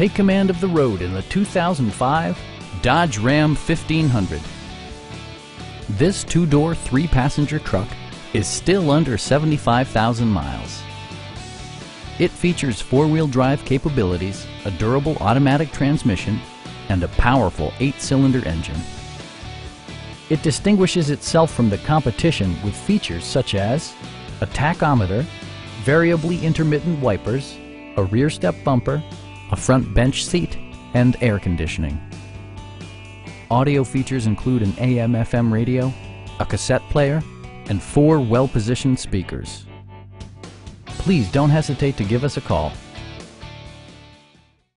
Take command of the road in the 2005 Dodge Ram 1500. This two-door, three-passenger truck is still under 75,000 miles. It features four-wheel drive capabilities, a durable automatic transmission, and a powerful eight-cylinder engine. It distinguishes itself from the competition with features such as a tachometer, variably intermittent wipers, a rear step bumper, a front bench seat, and air conditioning. Audio features include an AM FM radio, a cassette player, and four well-positioned speakers. Please don't hesitate to give us a call